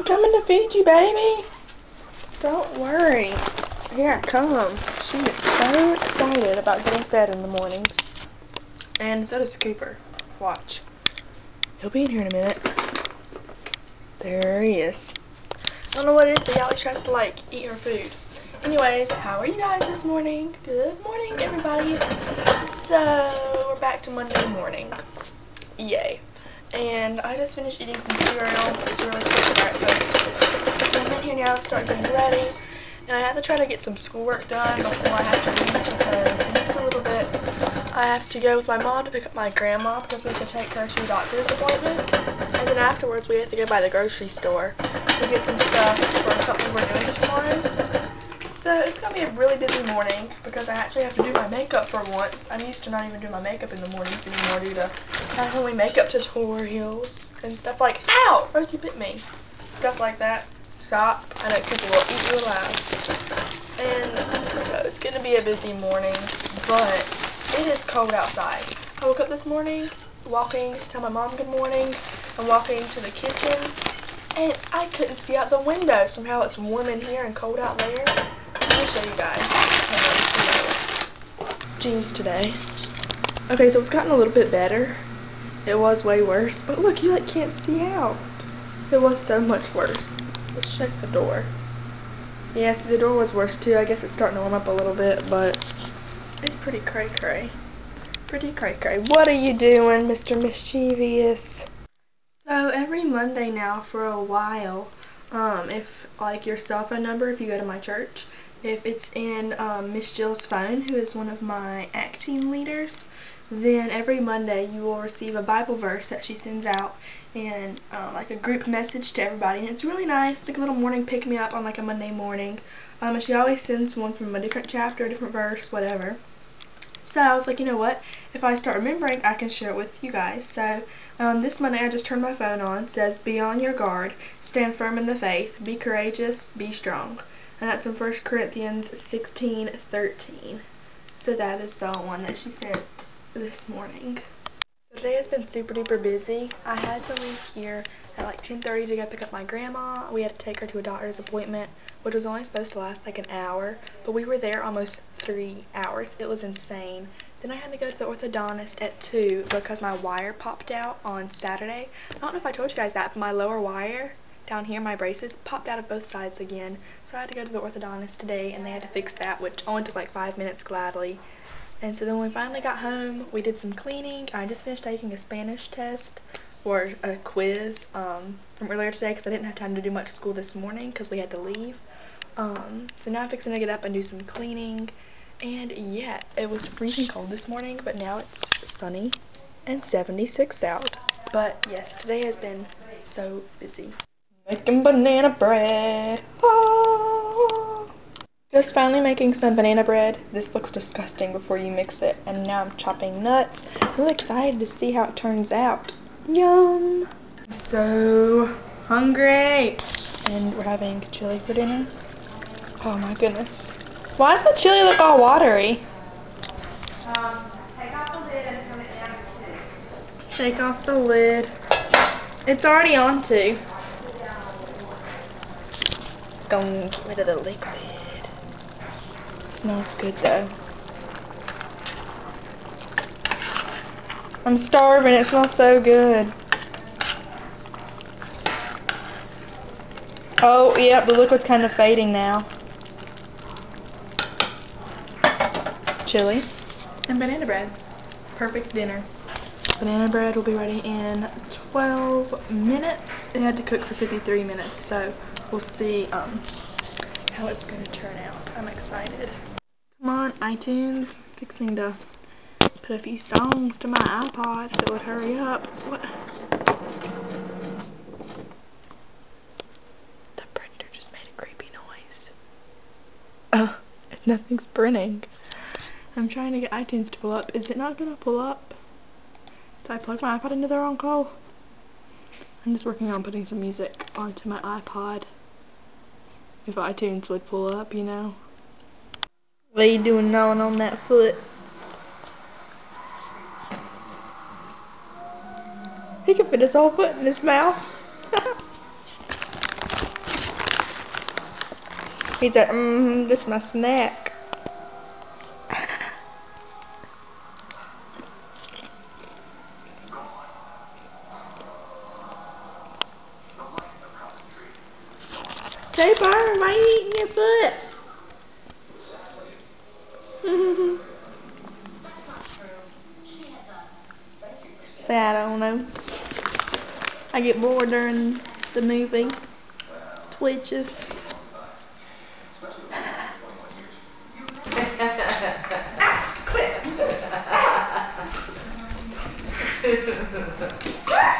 I'm coming to feed you, baby. Don't worry. Here I come. She's so excited about getting fed in the mornings. And so does Cooper. Watch. He'll be in here in a minute. There he is. I don't know what it is, but he always tries to, like, eat her food. Anyways, how are you guys this morning? Good morning, everybody. So, we're back to Monday morning. Yay. And I just finished eating some cereal. It's really quick breakfast. I'm in here now to start getting ready. And I have to try to get some schoolwork done before I have to leave because in just a little bit I have to go with my mom to pick up my grandma because we have to take her to a doctor's appointment. And then afterwards we have to go by the grocery store to get some stuff for something we're doing this morning. So it's going to be a really busy morning because I actually have to do my makeup for once. I'm used to not even doing my makeup in the mornings anymore due to having makeup tutorials and stuff like, ow, Rosie bit me. Stuff like that. Stop. I know people will eat you alive. And so it's going to be a busy morning, but it is cold outside. I woke up this morning, walking to tell my mom good morning, and walking to the kitchen, and I couldn't see out the window. Somehow it's warm in here and cold out there. Me show you guys. Jeans today. Okay, so it's gotten a little bit better. It was way worse, but look, you like can't see out. It was so much worse. Let's check the door. Yeah, see, the door was worse too. I guess it's starting to warm up a little bit, but it's pretty cray-cray. Pretty cray-cray. What are you doing, Mr. Mischievous? So, every Monday now, for a while, um, if, like, your cell phone number, if you go to my church, if it's in um, Miss Jill's phone, who is one of my ACT team leaders, then every Monday you will receive a Bible verse that she sends out and uh, like a group message to everybody. And it's really nice. It's like a little morning pick-me-up on like a Monday morning. Um, and she always sends one from a different chapter, a different verse, whatever. So I was like, you know what, if I start remembering, I can share it with you guys. So um, this Monday I just turned my phone on. It says, be on your guard, stand firm in the faith, be courageous, be strong. And that's in 1 Corinthians 16:13. So that is the one that she sent this morning. Today has been super duper busy. I had to leave here at like 10.30 to go pick up my grandma. We had to take her to a doctor's appointment, which was only supposed to last like an hour, but we were there almost three hours. It was insane. Then I had to go to the orthodontist at 2 because my wire popped out on Saturday. I don't know if I told you guys that, but my lower wire down here, my braces, popped out of both sides again. So I had to go to the orthodontist today, and they had to fix that, which only took like five minutes gladly. And so then when we finally got home, we did some cleaning. I just finished taking a Spanish test, or a quiz, um, from earlier today because I didn't have time to do much school this morning because we had to leave. Um, so now I'm fixing to get up and do some cleaning. And yeah, it was freezing cold this morning, but now it's sunny and 76 out. But yes, today has been so busy. Making banana bread. Ah. Just finally making some banana bread. This looks disgusting before you mix it. And now I'm chopping nuts. I'm really excited to see how it turns out. Yum! I'm so hungry. And we're having chili for dinner. Oh my goodness. Why does the chili look all watery? Um, take off the lid and turn it down to two. Take off the lid. It's already on two. To get rid of the liquid. Smells good though. I'm starving. It smells so good. Oh, yeah, the liquid's kind of fading now. Chili and banana bread. Perfect dinner. Banana bread will be ready in 12 minutes. It had to cook for 53 minutes, so we'll see um, how it's going to turn out. I'm excited. Come on, iTunes. Fixing to put a few songs to my iPod if it would hurry up. What? The printer just made a creepy noise. Oh, nothing's printing. I'm trying to get iTunes to pull up. Is it not going to pull up? Did I plug my iPod into the wrong hole? I'm just working on putting some music onto my iPod if iTunes would pull up, you know. What are you doing gnawing on that foot? He can fit his whole foot in his mouth. He's like, mm, this is my snack. Hey, Byron, why are you eating your foot? Say, I don't know. I get bored during the movie. Twitches. Ready?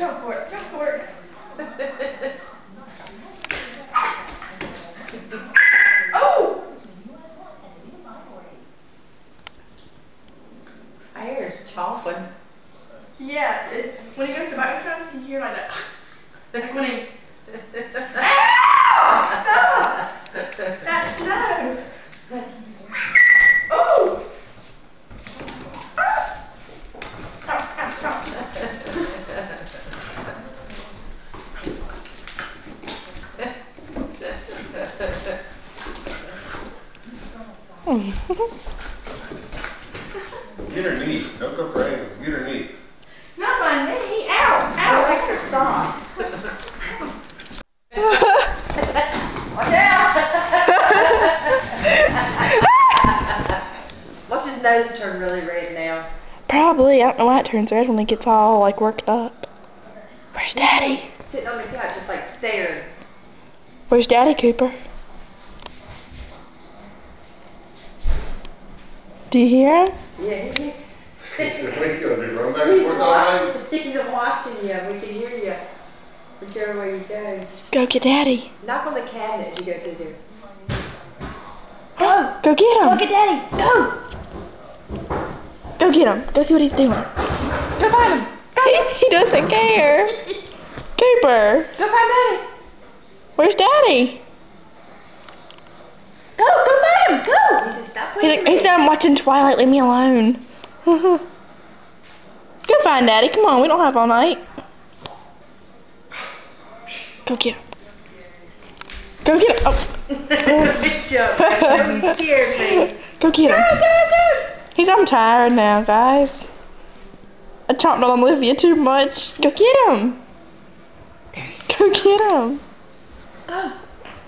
Jump for it. Jump for it. Oh! My hair's chopping. Yeah, it's, when he goes to the microphones, you hear like that. Like when he. Ow! Stop! That's no. Oh! Stop, stop, stop. Get her knee. Don't go for angles. Get her knee. Not my knee. Ow! Ow! Legs are soft. Watch out! Watch his nose turn really red now. Probably. I don't know why it turns red when he gets all like worked up. Where's Daddy? Sitting on the couch just like staring. Where's Daddy Cooper? Do you hear him? Yeah, he, What are you gonna do? Run back and he's, forth all night? watching, he's watching you. We can hear you. Whichever way you go. Go get Daddy. Knock on the cabinet as you go through there. Go. Go get him. Go get Daddy. Go! Go get him. Go see what he's doing. Go find him. He, he doesn't care. Cooper. Go find Daddy. Where's Daddy? Go, go find him. Go! He said, stop He's like, me. he said, I'm watching Twilight. Leave me alone. Go find Daddy. Come on. We don't have all night. Go get him. Go get him. Oh. Good job. You scared me. Go get him. He's, I'm tired now, guys. I chomped on Olivia too much. Go get him. Go get him. Go.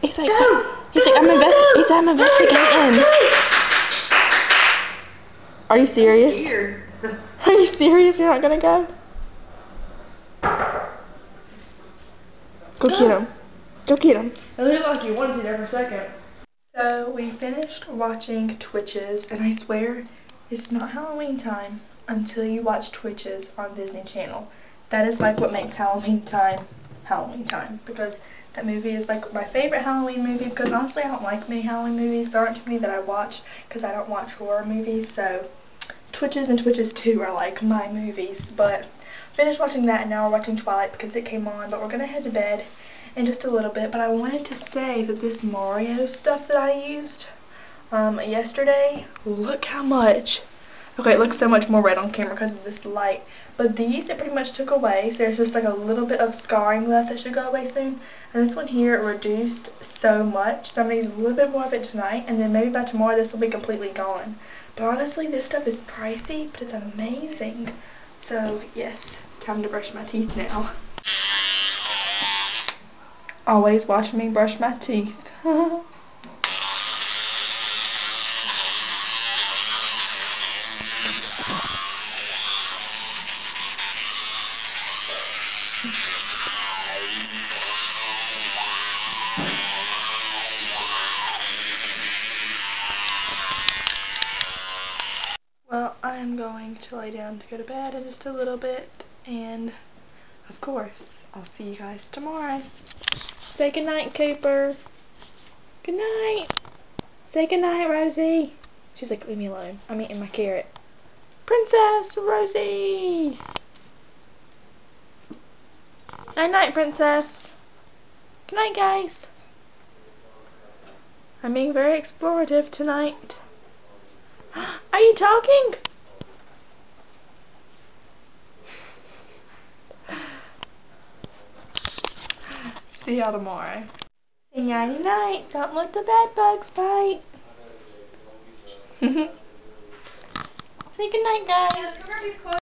He's like, Go. he's like, I'm go, invest- go. he's I'm investigating. Are you serious? Scared. Are you serious? You're not gonna go? Go get him. Go get him. It looked like you wanted to there for a second. So we finished watching Twitches, and I swear it's not Halloween time until you watch Twitches on Disney Channel. That is like what makes Halloween time Halloween time because that movie is like my favorite Halloween movie because honestly I don't like many Halloween movies. There aren't too many that I watch because I don't watch horror movies. So Twitches and Twitches 2 are like my movies. But finished watching that and now we're watching Twilight because it came on. But we're going to head to bed in just a little bit, but I wanted to say that this Mario stuff that I used um, yesterday, look how much. Okay, it looks so much more red on camera because of this light. But these, it pretty much took away, so there's just like a little bit of scarring left that should go away soon. And this one here, reduced so much, so I'm going to use a little bit more of it tonight, and then maybe by tomorrow this will be completely gone. But honestly, this stuff is pricey, but it's amazing. So, yes, time to brush my teeth now. Always watch me brush my teeth. to lay down to go to bed in just a little bit, and of course, I'll see you guys tomorrow. Say goodnight, Cooper. Good night. Say goodnight, Rosie. She's like, leave me alone. I'm eating my carrot. Princess Rosie! Night night, Princess. Good night, guys. I'm being very explorative tonight. Are you talking? See y'all tomorrow. Say nighty night. Don't let the bed bugs bite. Say good night, guys.